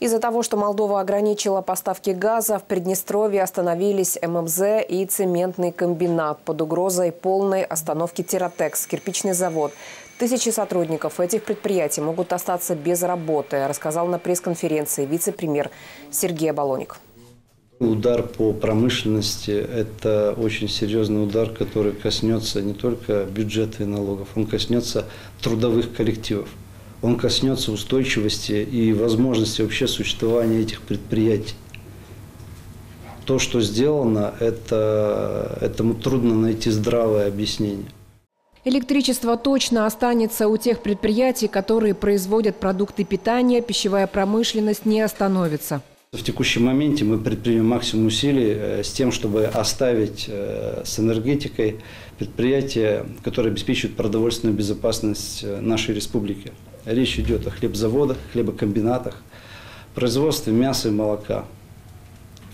Из-за того, что Молдова ограничила поставки газа, в Приднестровье остановились ММЗ и цементный комбинат под угрозой полной остановки «Тератекс» – кирпичный завод. Тысячи сотрудников этих предприятий могут остаться без работы, рассказал на пресс-конференции вице-премьер Сергей Абалоник. Удар по промышленности – это очень серьезный удар, который коснется не только бюджета и налогов, он коснется трудовых коллективов он коснется устойчивости и возможности вообще существования этих предприятий. То, что сделано, это, этому трудно найти здравое объяснение. Электричество точно останется у тех предприятий, которые производят продукты питания, пищевая промышленность не остановится. В текущем моменте мы предпримем максимум усилий э, с тем, чтобы оставить э, с энергетикой предприятия, которые обеспечивают продовольственную безопасность э, нашей республики. Речь идет о хлебзаводах, хлебокомбинатах, производстве мяса и молока,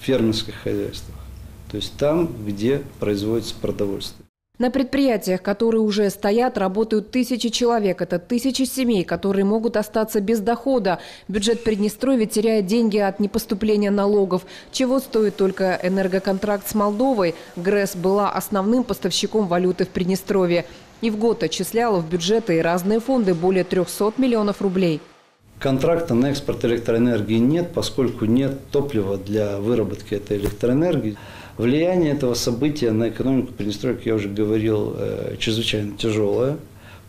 фермерских хозяйствах. То есть там, где производится продовольствие. На предприятиях, которые уже стоят, работают тысячи человек. Это тысячи семей, которые могут остаться без дохода. Бюджет Приднестровья теряет деньги от непоступления налогов. Чего стоит только энергоконтракт с Молдовой? ГРЭС была основным поставщиком валюты в Приднестровье. И в год отчисляла в бюджеты и разные фонды более 300 миллионов рублей. Контракта на экспорт электроэнергии нет, поскольку нет топлива для выработки этой электроэнергии. Влияние этого события на экономику Приднестровья, я уже говорил, э, чрезвычайно тяжелое,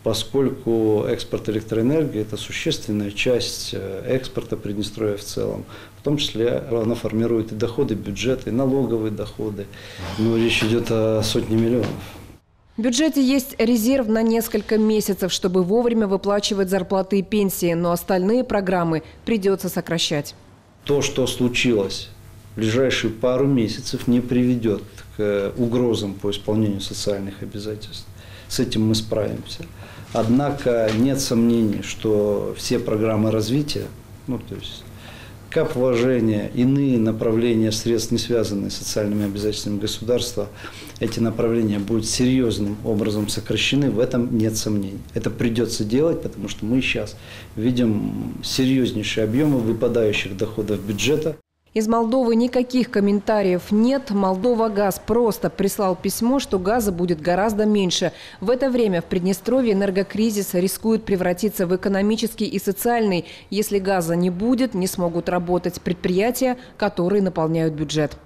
поскольку экспорт электроэнергии – это существенная часть э, экспорта Приднестровья в целом. В том числе она формирует и доходы бюджета, и налоговые доходы. Но речь идет о сотне миллионов. В бюджете есть резерв на несколько месяцев, чтобы вовремя выплачивать зарплаты и пенсии, но остальные программы придется сокращать. То, что случилось в ближайшие пару месяцев не приведет к угрозам по исполнению социальных обязательств. С этим мы справимся. Однако нет сомнений, что все программы развития, ну то есть кап вложения, иные направления средств, не связанные с социальными обязательствами государства, эти направления будут серьезным образом сокращены, в этом нет сомнений. Это придется делать, потому что мы сейчас видим серьезнейшие объемы выпадающих доходов бюджета. Из Молдовы никаких комментариев нет. Молдова газ просто прислал письмо, что газа будет гораздо меньше. В это время в Приднестровье энергокризис рискует превратиться в экономический и социальный. Если газа не будет, не смогут работать предприятия, которые наполняют бюджет.